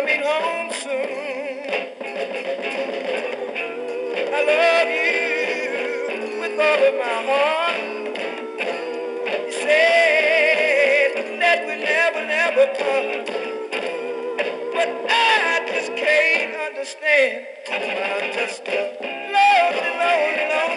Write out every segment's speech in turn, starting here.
coming home soon. I love you all of my heart. You said that we never, never part. But I just can't understand. I'm just a lonely, lonely, lonely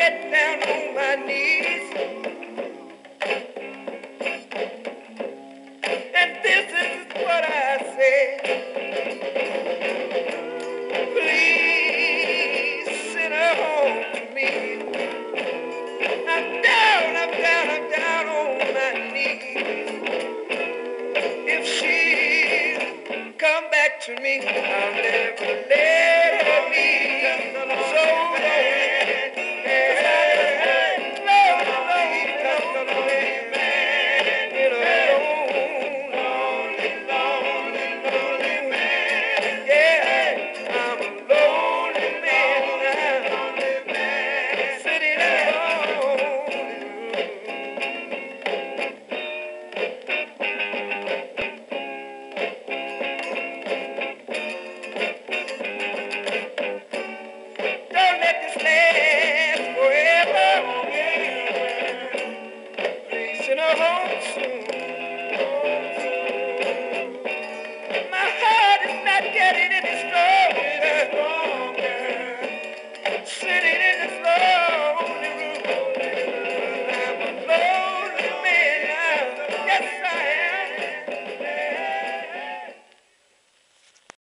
get down on my knees. And this is what I say. Please send her home to me. I'm down, I'm down, I'm down on my knees. If she come back to me, I'll never let her be so lonely. In a hold you. My heart is not getting any stronger. Sitting